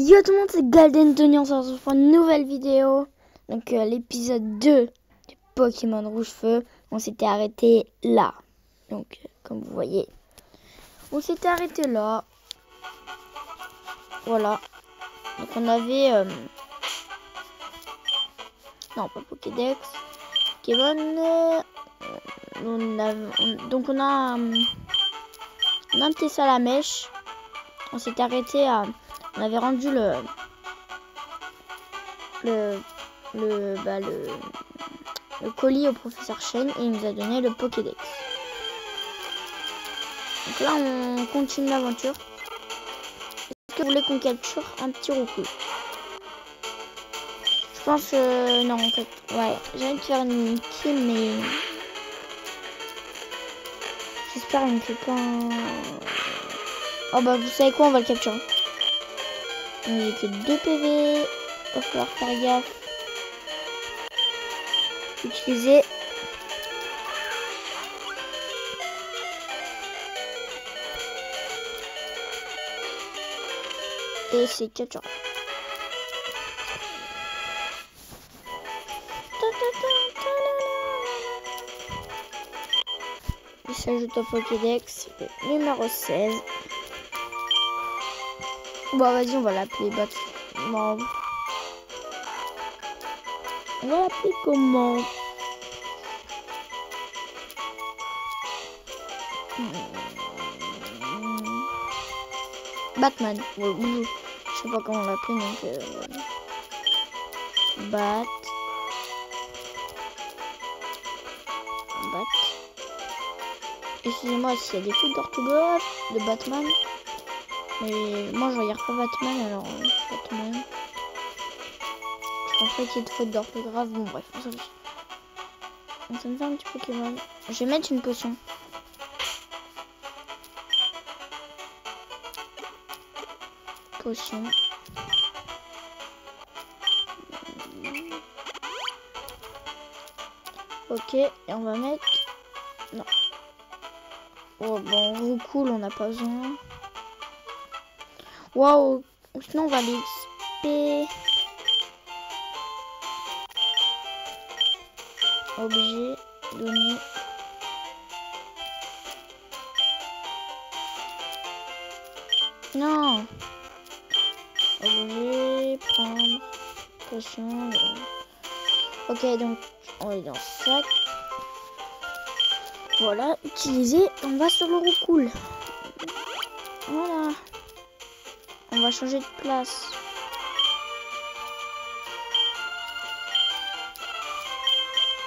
Yo tout le monde, c'est Golden Tony, on se retrouve pour une nouvelle vidéo. Donc euh, l'épisode 2 du Pokémon Rouge Feu. On s'était arrêté là. Donc euh, comme vous voyez. On s'était arrêté là. Voilà. Donc on avait... euh, Non, pas Pokédex. Pokémon... Donc on a... On a un petit salamèche. On s'était arrêté à... On avait rendu le... Le... Le... Bah le... Le colis au professeur Chen et il nous a donné le Pokédex. Donc là on continue l'aventure. Est-ce que vous voulez qu'on capture un petit roucou Je pense non en fait. Ouais, j'ai envie de faire une kill mais j'espère qu'il me fait pas un... Oh bah vous savez quoi on va le capturer. Donc, J'ai que 2 PV. Va falloir faire gaffe. Utiliser. Et c'est capturé. Il s'ajoute au Pokédex, numéro 16. Bon, vas-y, on va l'appeler Bat. Bon. On va l'appeler comment? Batman. Je sais pas comment l'appeler, donc. euh, Bat. Bat. Excusez-moi s'il y a des fautes d'orthographe de Batman. Mais moi je regarde pas Batman alors euh, Batman. Je pense pas qu'il y ait de faute d'orthographe. Bon bref, on s'en Ça me fait un petit Pokémon. Je vais mettre une potion. Potion. Ok, et on va mettre. Non. Oh bon, cool, on n'a pas besoin. Waouh, sinon on va l'XP. Objet, donner. Non. Objet, prendre, potion. euh. Ok, donc on est dans le sac. Voilà, utiliser. On va sur le roucoule. Voilà. Va changer de place.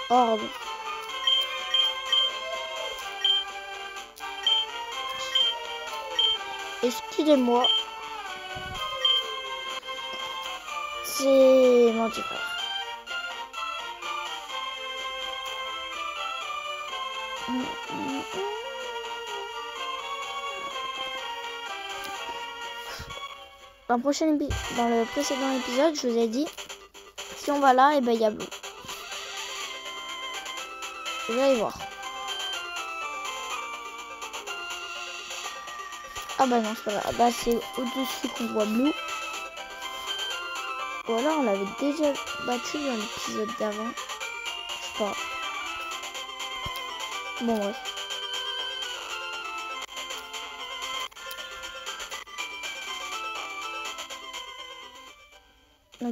Ordre. Excusez-moi. C'est mon petit frère. Dans le, prochain dans le précédent épisode, je vous ai dit, si on va là, et ben il y a. Vous allez voir. Ah bah non, c'est pas là. Ah Bah c'est au-dessus qu'on voit Blue. Alors on l'avait déjà battu dans l'épisode d'avant. Je sais pas. Bon bref.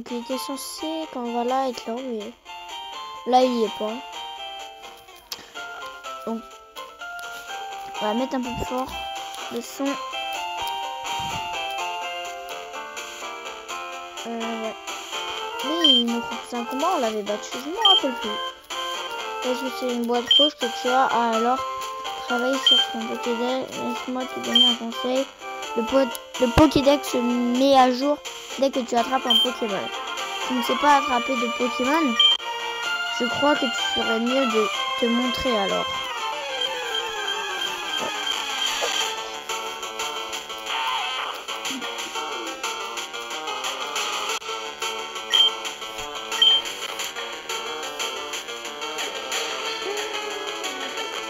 Donc il était censé quand on va là être là, mais là il est pas. Donc on va mettre un peu plus fort le son. Euh. Mais il nous propose un combat, on l'avait battu, je me rappelle plus. Est-ce que c'est une boîte rouge que tu as Ah, alors travaille sur ton Pokédex, laisse-moi te donner un conseil. Le, le Pokédex se met à jour dès que tu attrapes un Pokémon. Tu ne sais pas attraper de Pokémon Je crois que tu ferais mieux de te montrer alors.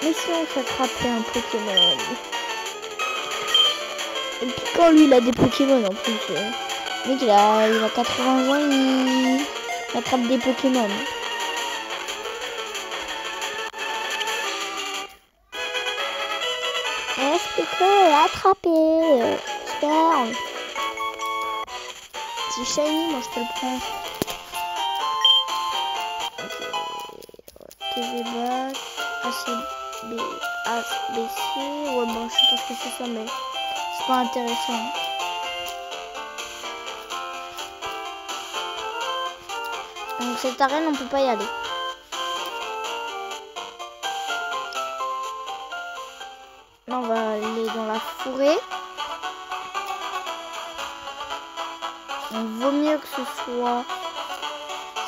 Mais si on s'attrapait un Pokémon Et puis quand lui il a des Pokémon en plus. euh, Mec, il a, il a 80 ans, il, attrape des Pokémon. Est-ce que attraper Super. Si shiny, moi je te le prends. Ok. TV back. ACB. ABC. Ouais, bon, je sais pas ce que c'est ça, mais c'est pas intéressant. Donc cette arène, on peut pas y aller. Là, on va aller dans la forêt. Il vaut mieux que ce soit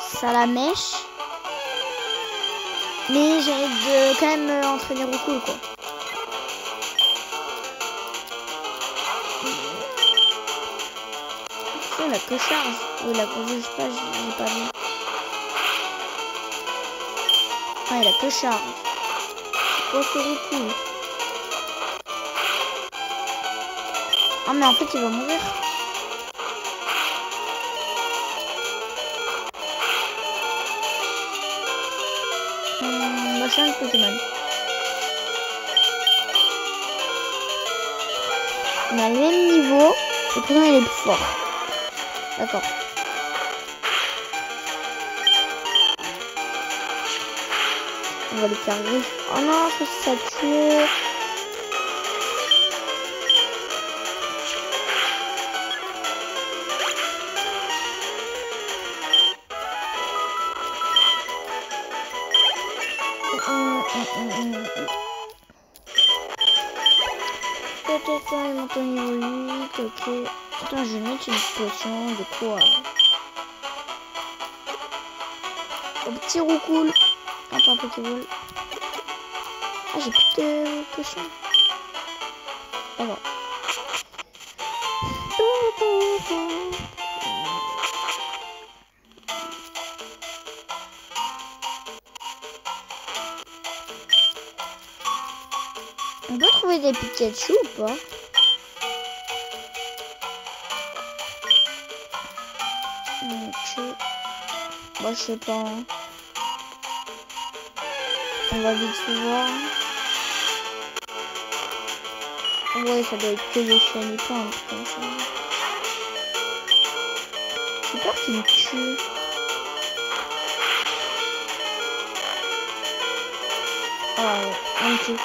Salamèche. Mais j'ai de quand même entraîner au cool quoi. Il a que charge. Oui, il a que je sais pas, j'ai pas vu. Ah, il a que que cool. Ah, mais en fait, il va mourir. machin Pokémon. On a le même niveau, et pourtant il est plus fort. D'accord. On va lui faire griffe. Oh non, ça niveau 8, ok. Attends, je vais mettre une potion de quoi? Au petit roucoule. Ah, pas un Pokéball. Ah, j'ai plus de potions. D'accord. On peut trouver des Pikachu ou pas? Moi, je sais pas. On va vite voir. Ouais, ça doit être que des shiny pas un truc comme ça. J'ai peur qu'il me tue. On me tue.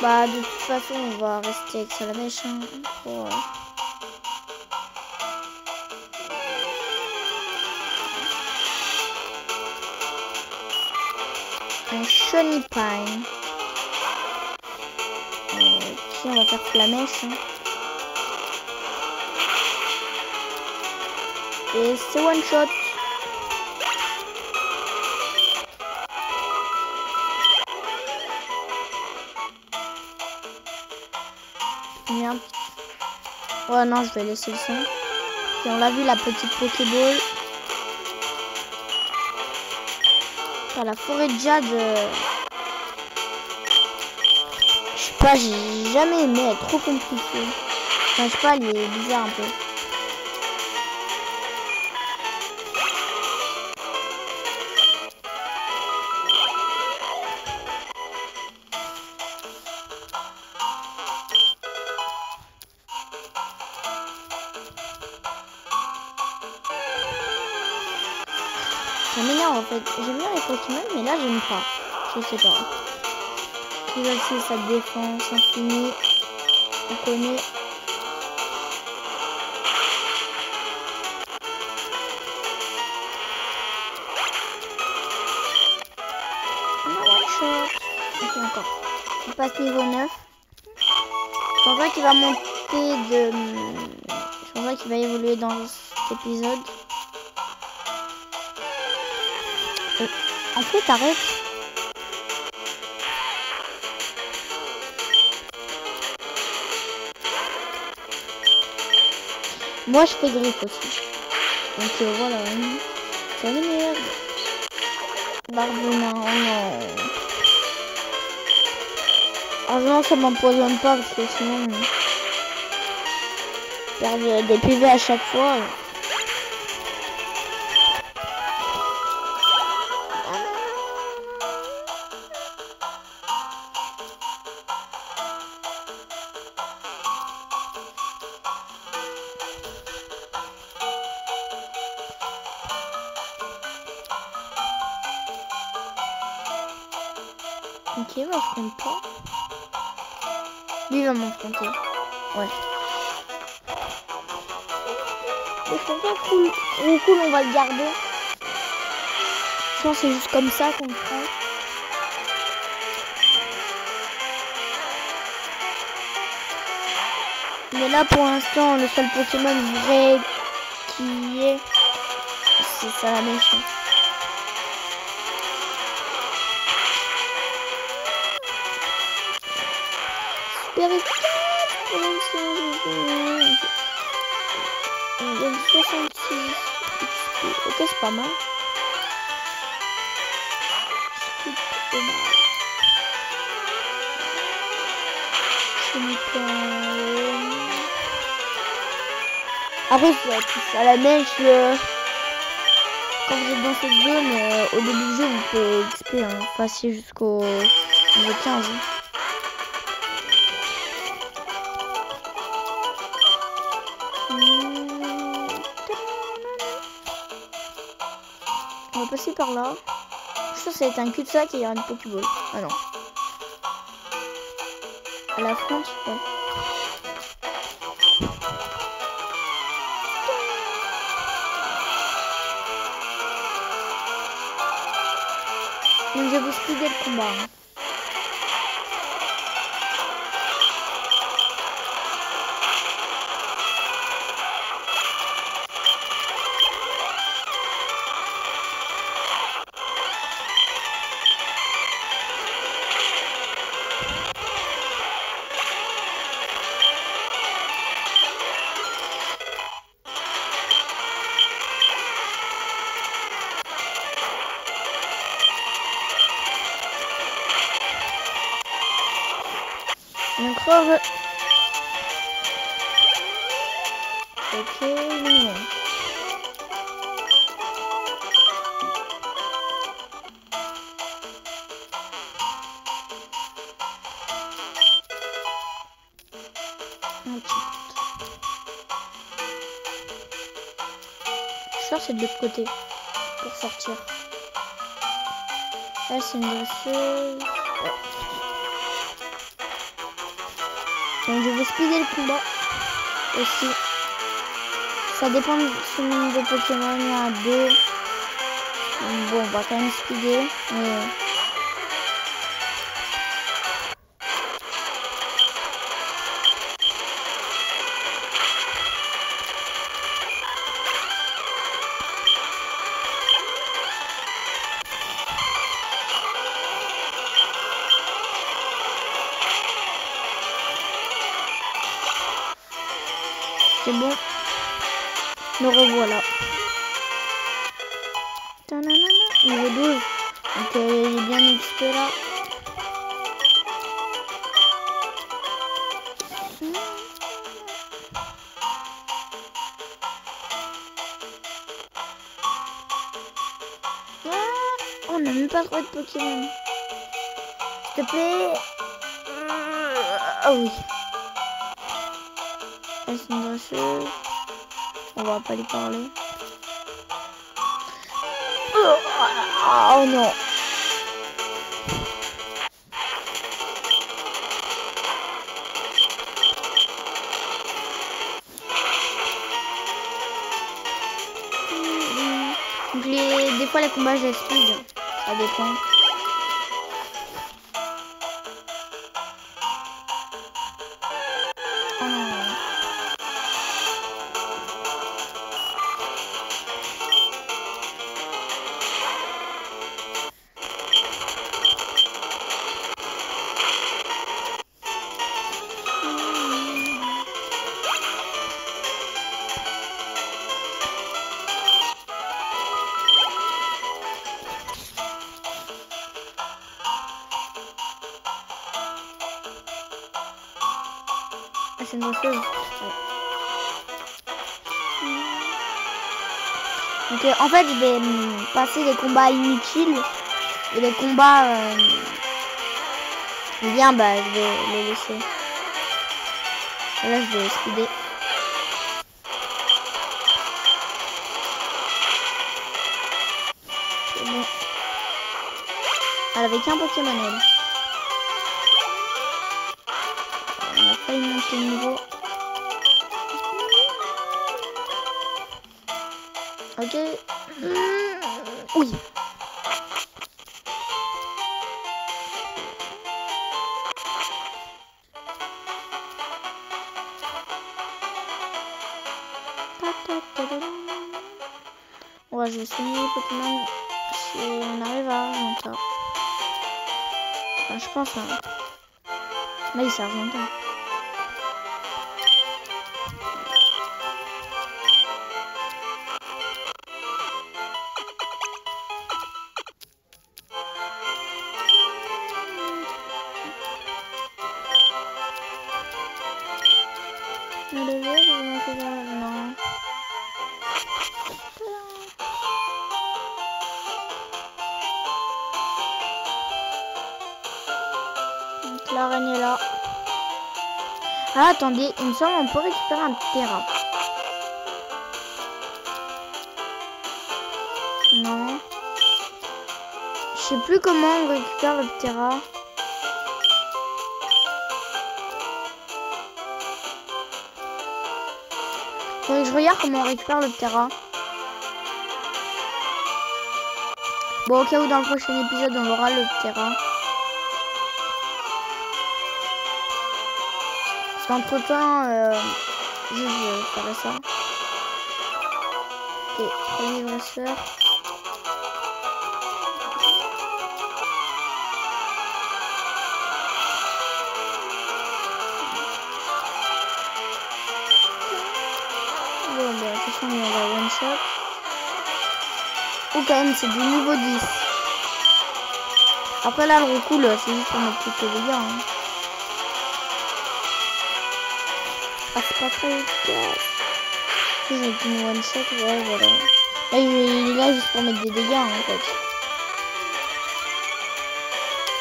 Bah de toute façon on va rester avec ça la mèche Shiny Pine. Ok, on va faire flamèche. Hein. Et c'est one shot. Ouais, non, je vais laisser le son. Et on l'a vu, la petite Pokéball. Dans la forêt de Jade. Euh, je sais pas, j'ai jamais aimé, elle est trop compliquée. Je sais pas, elle est bizarre un peu. Je sais pas. Qui va aussi sa défense infinie. On connaît. Ok, encore. On passe niveau 9. Je pense qu'il va monter de. Je pense qu'il va évoluer dans cet épisode. En fait, arrête. Moi, je fais griffe aussi. Donc euh, voilà. Ça merde. Barbenin, oh non. Heureusement ça m'empoisonne pas parce que sinon perds des PV à chaque fois. Ok, il m'affronte pas. Lui, va m'affronter. Ouais. Mais je cool. On va le garder. Je c'est juste comme ça qu'on le prend. Mais là, pour l'instant, le seul Pokémon vrai qui est, c'est ça la méchante. L'instant. On donne 66 XP. Ok, c'est pas mal. C'est pas mal. Je me prends... Après, plus à la mèche. euh, Quand vous êtes dans cette zone, euh, au début du jeu, vous pouvez XP hein, facile jusqu'au niveau 15. hein. Passer par là. Je pense que ça va être un cul-de-sac et il y aura une Pokéball. Ah non. À la France, ouais. Donc je vous speeder le combat. hein. Ok, non. Ok. Ça c'est de l'autre côté pour sortir. Là c'est une dresseuse. Ouais. Donc je vais speeder le combat aussi. Ça dépend du nombre de Pokémon, il y en a deux. Bon, on va quand même speeder. Mais... Me revoilà. Niveau 12. Donc euh, il est bien XP là. Ah, on n'a même pas trop de Pokémon. S'il te plaît. Ah oui. Elle, c'est une dresseuse. On va pas lui parler. Oh, oh non. Donc les, des fois les combats je les speed. Ça dépend. Donc euh, en fait, je vais passer des combats inutiles et les combats euh, bien, bah je vais les laisser. Et là, je vais speeder. Bon. Elle avait qu'un Pokémon elle. On a failli monter le niveau. Ok. Mmh. Oui. Ouais, je vais Pokémon si on arrive à Argenta. Enfin, je pense. Hein. Mais c'est Argenta. Attendez, il me semble qu'on peut récupérer un Terra. Non. Je sais plus comment on récupère le Terra. Faudrait que je regarde comment on récupère le Terra. Bon, au cas où dans le prochain épisode on aura le Terra. Qu'entre temps, euh, je ça. Ok, premier dresseur. Bon, bah, de toute façon, on va one shot. Ou quand même, c'est du niveau 10. Après, là, le recoule, c'est juste pour mettre quelques dégâts. Hein. Très efficace. Si j'ai une one shot, ouais, voilà. Là, il il est là juste pour mettre des dégâts, en fait.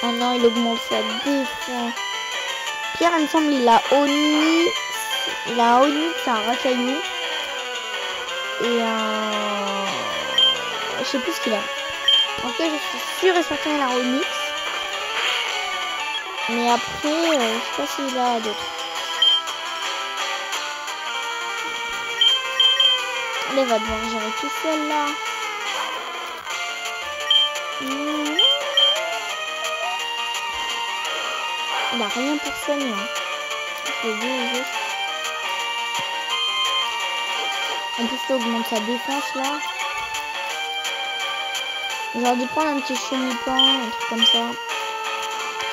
Ah non, il augmente sa défense. Pierre, il me semble, il a Onyx. Il a Onyx, c'est un racaillou. Et un... Je sais plus ce qu'il a. En fait, je suis sûre et certaine qu'il a Onyx. Mais après, euh, je sais pas s'il a d'autres. Va devoir gérer tout seul là. Mmh. Il a rien pour soigner. hein. Le dis juste. En plus, ça augmente sa défense là. J'aurais dû prendre un petit chemipan, un truc comme ça.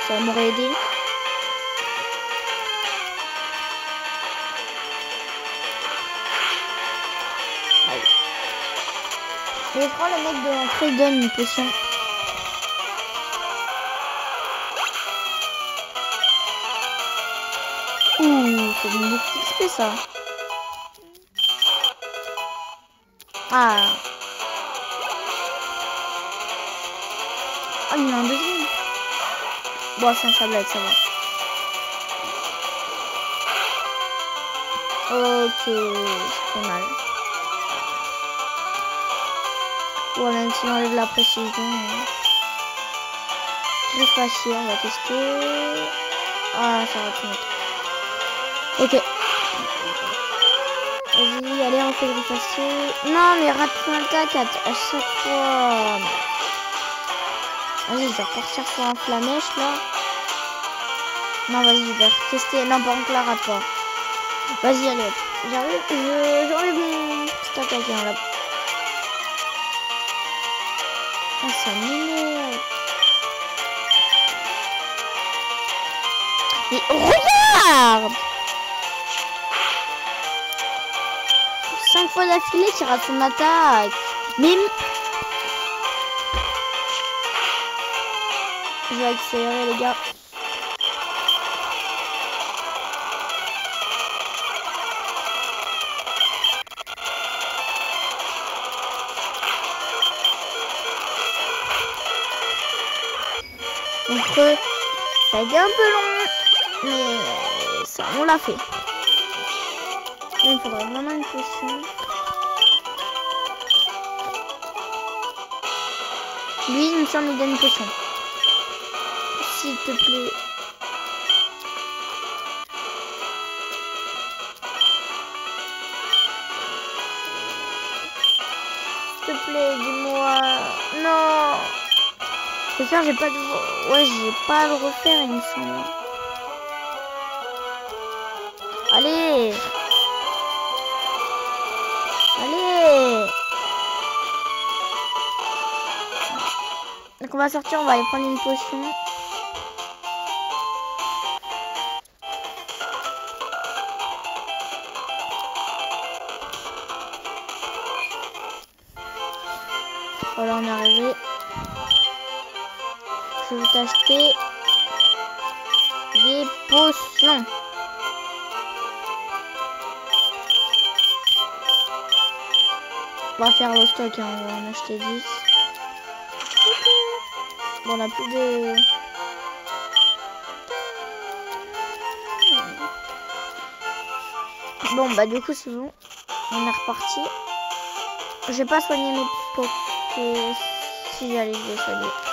Ça m'aurait aidé. Je crois le mec de l'entrée donne une potion. Ouh, c'est une beaucoup XP ça. Ah. Ah, il y a un deuxième. Bon, c'est un sablette, ça va. Ok, c'est pas mal. Ouais, même si on enlève la précision. euh, Très facile, on va tester. Ah, ça va tout mettre. Ok. Vas-y, allez, on fait le. Non, mais rate ton attaque à, à chaque. Vas-y, je vais repartir sur un flamèche là. Non, vas-y, je vais tester. Non, là, rate. Vas-y, allez, hop. J'arrive, je- j'enlève mon hein, là. M'énerve. Mais regarde 5 fois d'affilée qui rate son attaque. Mais... Je vais accélérer les gars. Contre eux. Ça a été un peu long, mais ça, on l'a fait. Là, il faudrait vraiment une potion. Lui, il me semble, il donne une potion. S'il te plaît. S'il te plaît, dis-moi. Non. J'espère j'ai pas de... Ouais, j'ai pas à le refaire, il me semble. Allez Allez Donc on va sortir, on va aller prendre une potion. Voilà, on est arrivé. Vais des potions. On va faire le stock, on va en acheter 10. Bon, on a plus de... Bon, bah du coup, c'est bon. On est reparti. J'ai pas soigné mes potes. Si j'allais les soigner.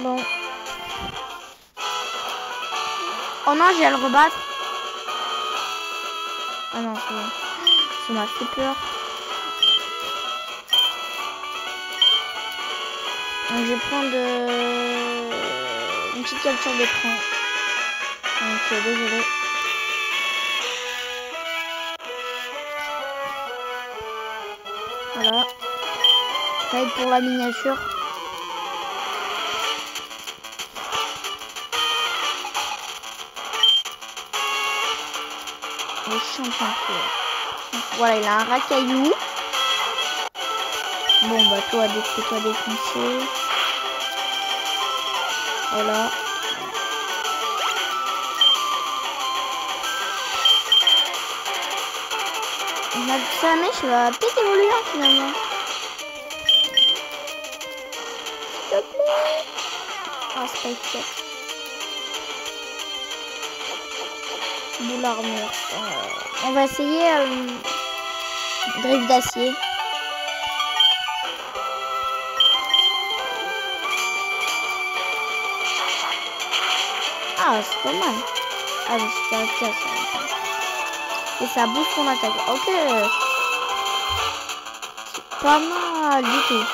Bon. Oh non, j'ai à le rebattre. Ah non, c'est bon. Ça m'a fait peur. Donc, je vais prendre euh, une petite capture d'écran. Donc, euh, désolé. Voilà. Ça va pour la miniature. Champion de. Voilà, il a un racaillou. Bon, bah toi, fais-toi défoncer. Voilà. La sa mèche va peut-être évoluer finalement. S'il te plaît. Ah, Spike Boule armure. Euh, on va essayer euh, griffe d'acier. Ah, c'est pas mal. Ah, mais c'est ça. Et ça bouge son attaque. Ok. C'est pas mal du tout.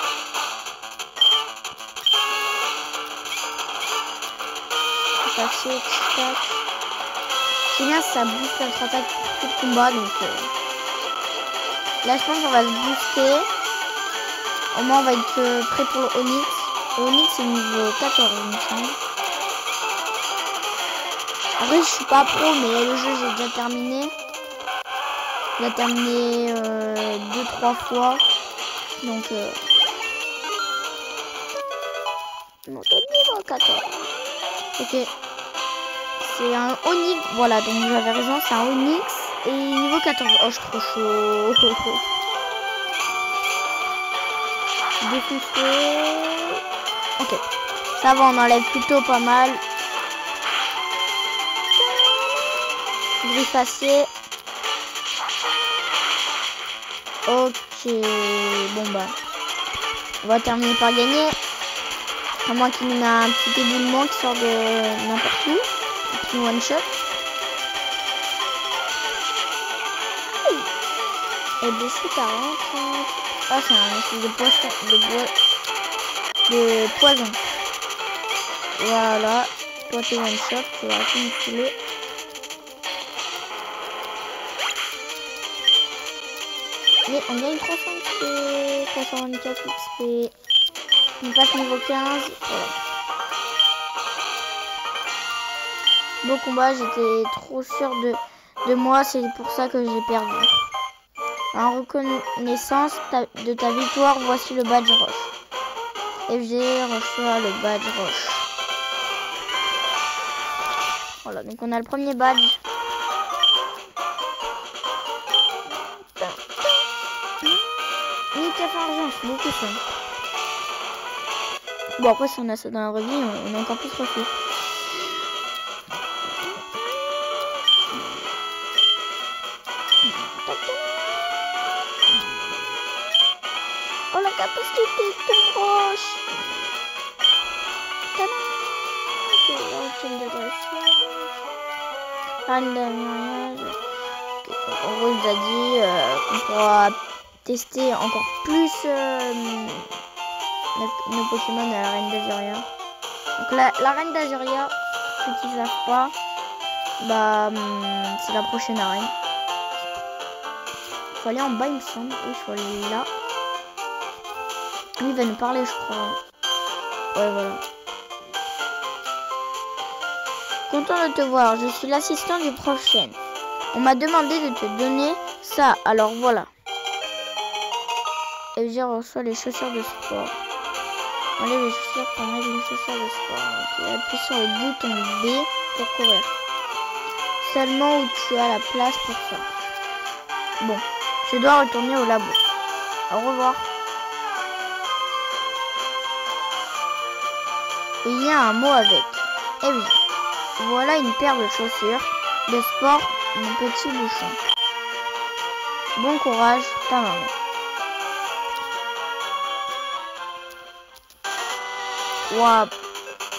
C'est bien, ça booste notre attaque pour tout le combat. Donc euh... là, je pense qu'on va se booster. Au moins, on va être euh, prêt pour le Onyx. Le Onyx, c'est niveau 14, il me semble. En vrai, je suis pas pro, mais le jeu, j'ai déjà terminé. J'ai terminé euh, deux, trois fois. Donc, euh... non, niveau 14. Ok. C'est un Onyx. Voilà, donc j'avais raison, c'est un Onyx. Et niveau 14. Oh, je suis trop chaud. Ok. Ça va, on enlève plutôt pas mal. Griffe. Ok. Bon bah. On va terminer par gagner. À moins qu'il y ait un petit éboulement qui sort de n'importe où. Petit one shot. Et blessé 40. Ah, c'est un espèce de poisson. De, bois, de poison. Voilà. Toi, t'es one shot. Tu vas tout me filer. Mais on gagne 300 XP, 324 XP. On passe niveau 15. Voilà. Beau combat, j'étais trop sûr de, de moi, c'est pour ça que j'ai perdu. En reconnaissance de ta victoire, voici le badge roche. FG reçoit le badge roche. Voilà, donc on a le premier badge. argent, c'est beaucoup ça. Bon après si on a ça dans la vraie on est encore plus refait. On vous a dit euh, qu'on pourra tester encore plus euh, nos, Pokémon à la Reine d'Azuria. Donc la, Reine d'Azuria, ceux qui ne savent pas, bah hum, c'est la prochaine arène. Il faut aller en bas il me semble. Il faut aller là. Lui il va nous parler je crois. Ouais voilà. Content de te voir, je suis l'assistant du prochain. On m'a demandé de te donner ça, alors voilà. FG reçoit les chaussures de sport. Enlève les chaussures pour mettre les chaussures de sport. Okay. Appuie sur le bouton B pour courir. Seulement où tu as la place pour ça. Bon, je dois retourner au labo. Au revoir. il y a un mot avec. FG. Voilà une paire de chaussures de sport, mon petit bouchon. Bon courage, ta maman. Wow.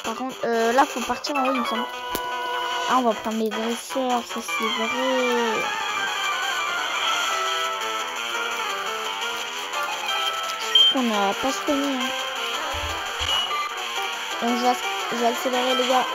Par contre, euh, là, faut partir en haut, il me semble. Ah, on va prendre les dresseurs, ça c'est vrai. On a pas soigné. Hein. Donc, je vais accélérer, les gars.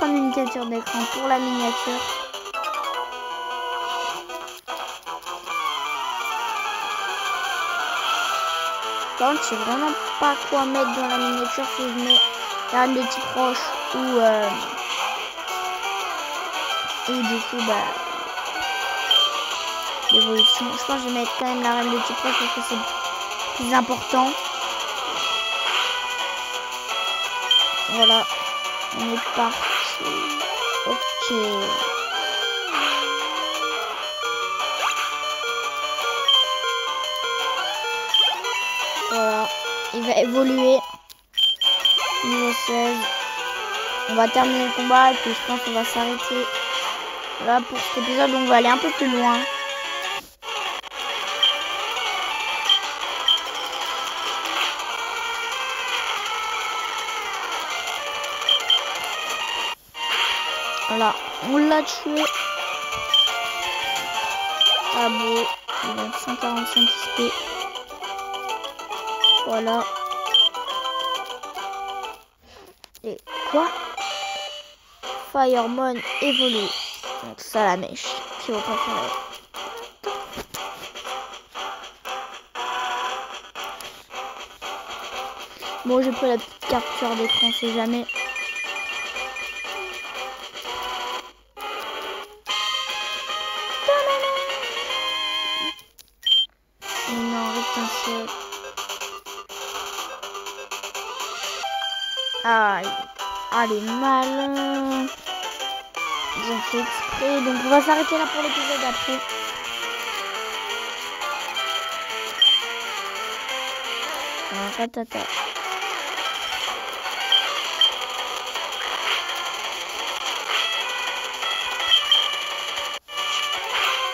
Vais reprendre une capture d'écran pour la miniature. Par contre, je sais vraiment pas quoi mettre dans la miniature si je mets la reine de type roche ou, euh, du coup, bah, l'évolution. Je pense que je vais mettre quand même la reine de type parce que c'est plus important. Voilà. On est parti. Ok. Voilà. Il va évoluer. Niveau 16. On va terminer le combat et puis je pense qu'on va s'arrêter là pour cet épisode. On va aller un peu plus loin. On l'a tué. Ah bon, il a 145 XP. Voilà. Et quoi? Firemon évolue. Donc ça la mèche. Qui va pas faire. Bon, j'ai pris la petite capture d'écran, c'est jamais. Les malins. Ils ont fait exprès. Donc, on va s'arrêter là pour l'épisode après. Ratata.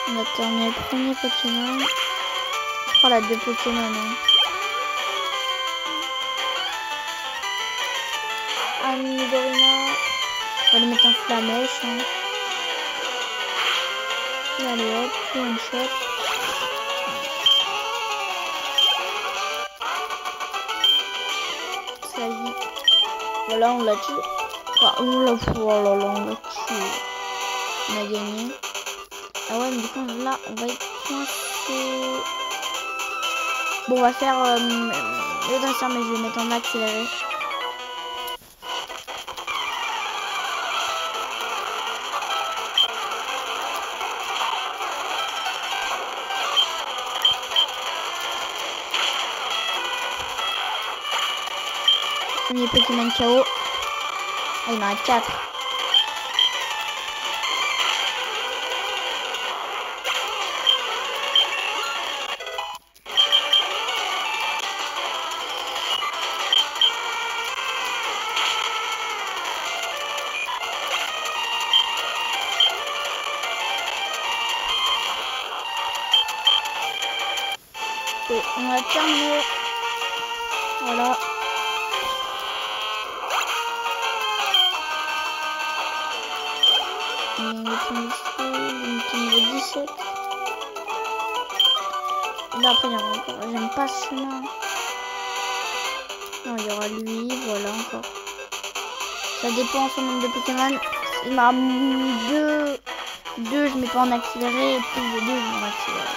On a terminé le premier Pokémon. Je crois la deux Pokémon. Hein. Ah, Midorina. On va lui mettre un flamèche. Hein. Allez hop, one shot. Ça y est. Voilà, on l'a tué. Enfin, on l'a oh là là, on l'a tué. On a gagné. Ah ouais, mais du coup, là, on va être coincé. Bon, on va faire euh, le dresseur, mais je vais mettre en accéléré. Premier Pokémon KO. Ah, il en a 4. Et on a terminé. Voilà. Niveau 17. Là après, j'aime pas ce chemin. Non, il y aura lui, voilà encore. Ça dépend son nombre de Pokémon. Il m'a mis 2. 2, je mets pas en accéléré. Et plus de 2, je mets en accéléré.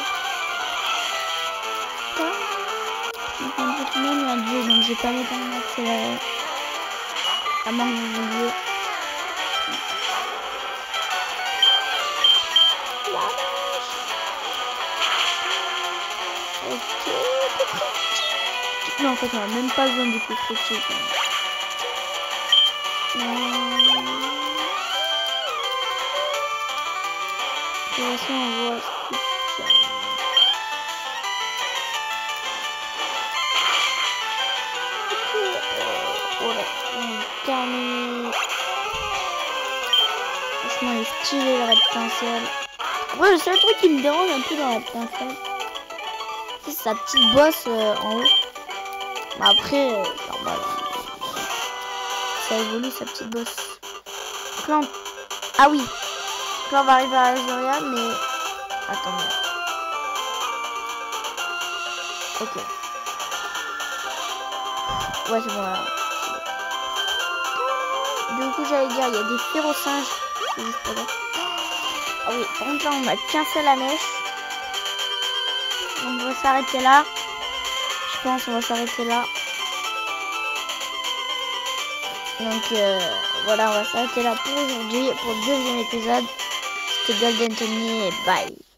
Donc, un Pokémon, il y a 2, donc je vais pas mettre en accéléré. À moins que vous vouliez. Non, en fait, on a même pas besoin de petit. Non. De toute façon, on voit ce on termine. Franchement, il est stylé la étincelle. Ouais, le seul truc qui me dérange un peu dans la étincelle, c'est sa petite bosse euh, en haut. Mais après. Ça évolue sa petite bosse. Clan. Ah oui. Clan va arriver à Azoria, mais. Attendez. Ok. Ouais, c'est bon là. Du coup, j'allais dire, il y a des férocinges. Ah oui, par contre, là, on a qu'un seul la mèche. On va s'arrêter là. Je pense qu'on va s'arrêter là. Donc euh, voilà, on va s'arrêter là pour aujourd'hui, pour le deuxième épisode. C'était Golden Tony et bye.